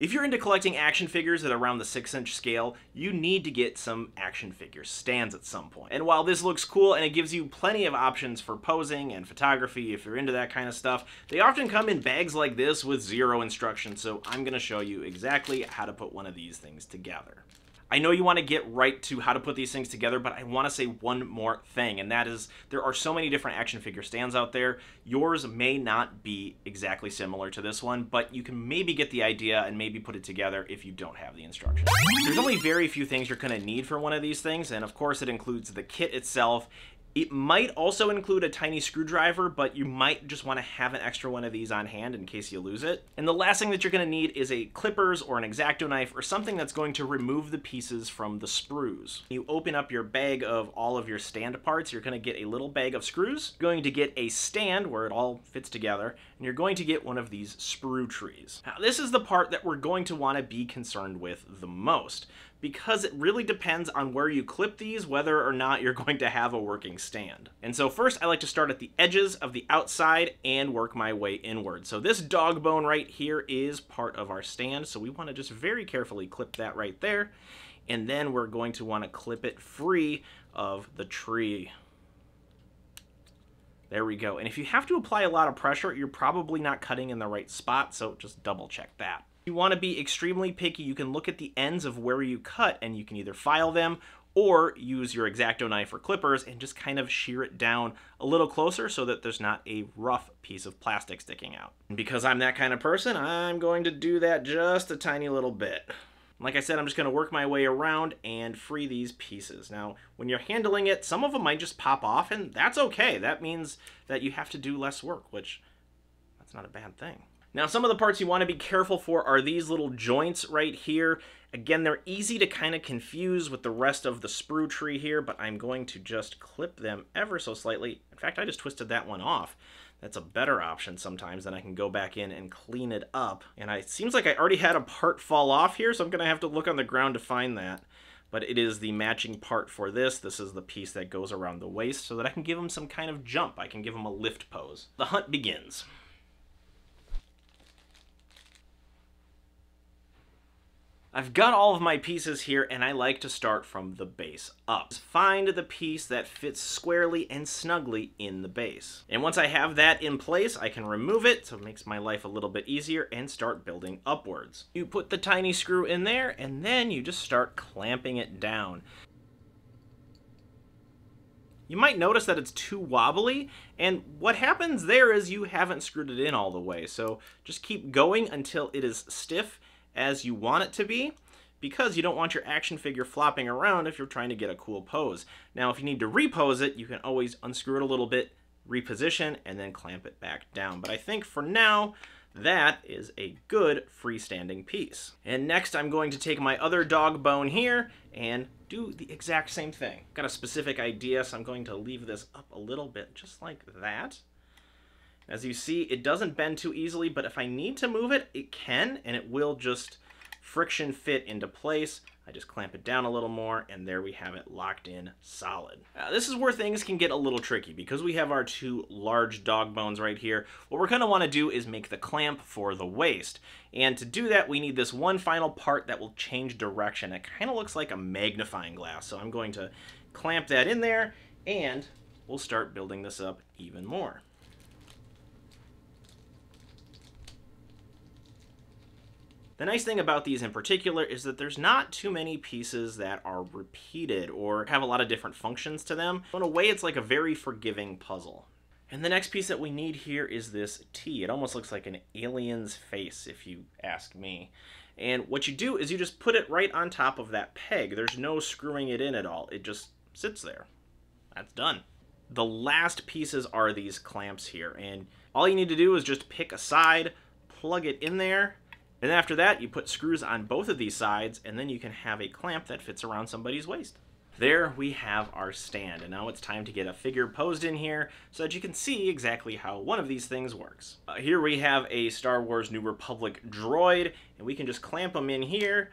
If you're into collecting action figures at around the 6 inch scale, you need to get some action figure stands at some point. And while this looks cool and it gives you plenty of options for posing and photography if you're into that kind of stuff, they often come in bags like this with zero instructions, so I'm going to show you exactly how to put one of these things together. I know you want to get right to how to put these things together, but I want to say one more thing, and that is there are so many different action figure stands out there. Yours may not be exactly similar to this one, but you can maybe get the idea and maybe put it together if you don't have the instructions. There's only very few things you're going to need for one of these things, and of course it includes the kit itself it might also include a tiny screwdriver, but you might just want to have an extra one of these on hand in case you lose it. And the last thing that you're going to need is a clippers or an X-Acto knife or something that's going to remove the pieces from the sprues. You open up your bag of all of your stand parts, you're going to get a little bag of screws, you're going to get a stand where it all fits together, and you're going to get one of these sprue trees. Now this is the part that we're going to want to be concerned with the most because it really depends on where you clip these whether or not you're going to have a working stand. And so first I like to start at the edges of the outside and work my way inward. So this dog bone right here is part of our stand, so we want to just very carefully clip that right there. And then we're going to want to clip it free of the tree. There we go. And if you have to apply a lot of pressure, you're probably not cutting in the right spot, so just double check that you want to be extremely picky, you can look at the ends of where you cut and you can either file them or use your X-Acto knife or clippers and just kind of shear it down a little closer so that there's not a rough piece of plastic sticking out. And because I'm that kind of person, I'm going to do that just a tiny little bit. Like I said, I'm just going to work my way around and free these pieces. Now, when you're handling it, some of them might just pop off, and that's okay. That means that you have to do less work, which that's not a bad thing. Now, some of the parts you want to be careful for are these little joints right here. Again, they're easy to kind of confuse with the rest of the sprue tree here, but I'm going to just clip them ever so slightly. In fact, I just twisted that one off. That's a better option sometimes, then I can go back in and clean it up. And it seems like I already had a part fall off here, so I'm going to have to look on the ground to find that. But it is the matching part for this. This is the piece that goes around the waist so that I can give him some kind of jump. I can give him a lift pose. The hunt begins. I've got all of my pieces here and I like to start from the base up. Find the piece that fits squarely and snugly in the base. And once I have that in place, I can remove it so it makes my life a little bit easier and start building upwards. You put the tiny screw in there and then you just start clamping it down. You might notice that it's too wobbly, and what happens there is you haven't screwed it in all the way, so just keep going until it is stiff as you want it to be because you don't want your action figure flopping around if you're trying to get a cool pose. Now, if you need to repose it, you can always unscrew it a little bit, reposition, and then clamp it back down. But I think for now, that is a good freestanding piece. And next, I'm going to take my other dog bone here and do the exact same thing. Got a specific idea, so I'm going to leave this up a little bit, just like that. As you see, it doesn't bend too easily, but if I need to move it, it can, and it will just friction fit into place. I just clamp it down a little more, and there we have it locked in solid. Uh, this is where things can get a little tricky. Because we have our two large dog bones right here, what we're want to do is make the clamp for the waist. And to do that, we need this one final part that will change direction. It kind of looks like a magnifying glass, so I'm going to clamp that in there, and we'll start building this up even more. The nice thing about these in particular is that there's not too many pieces that are repeated or have a lot of different functions to them. In a way, it's like a very forgiving puzzle. And the next piece that we need here is this T. It almost looks like an alien's face, if you ask me. And what you do is you just put it right on top of that peg. There's no screwing it in at all. It just sits there. That's done. The last pieces are these clamps here. And all you need to do is just pick a side, plug it in there, and after that, you put screws on both of these sides, and then you can have a clamp that fits around somebody's waist. There we have our stand, and now it's time to get a figure posed in here so that you can see exactly how one of these things works. Uh, here we have a Star Wars New Republic droid, and we can just clamp him in here,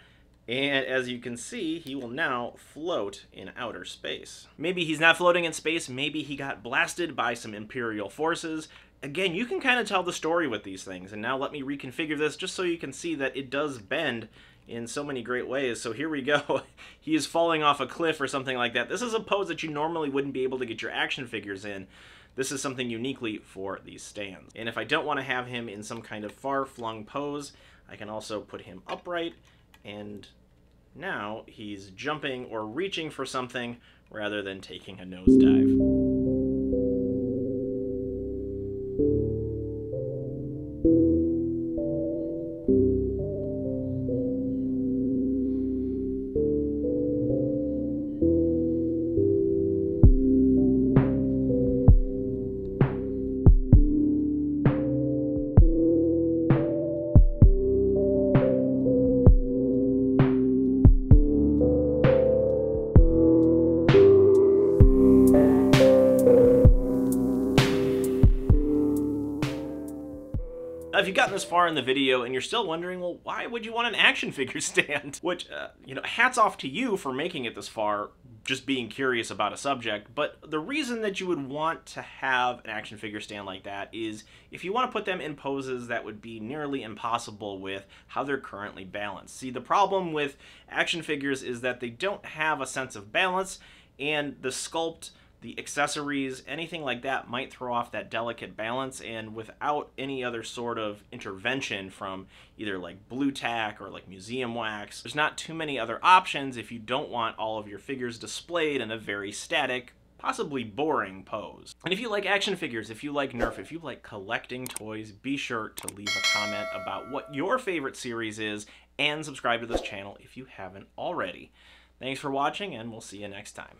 and as you can see, he will now float in outer space. Maybe he's not floating in space, maybe he got blasted by some Imperial forces, again, you can kind of tell the story with these things. And now let me reconfigure this just so you can see that it does bend in so many great ways. So here we go. he is falling off a cliff or something like that. This is a pose that you normally wouldn't be able to get your action figures in. This is something uniquely for these stands. And if I don't want to have him in some kind of far-flung pose, I can also put him upright and now he's jumping or reaching for something rather than taking a nosedive. thank you. If you've gotten this far in the video and you're still wondering, well, why would you want an action figure stand? Which, uh, you know, hats off to you for making it this far, just being curious about a subject. But the reason that you would want to have an action figure stand like that is if you want to put them in poses that would be nearly impossible with how they're currently balanced. See, the problem with action figures is that they don't have a sense of balance and the sculpt the accessories, anything like that might throw off that delicate balance and without any other sort of intervention from either like Blu-Tack or like museum wax, there's not too many other options if you don't want all of your figures displayed in a very static possibly boring pose. And if you like action figures, if you like Nerf, if you like collecting toys, be sure to leave a comment about what your favorite series is and subscribe to this channel if you haven't already. Thanks for watching and we'll see you next time.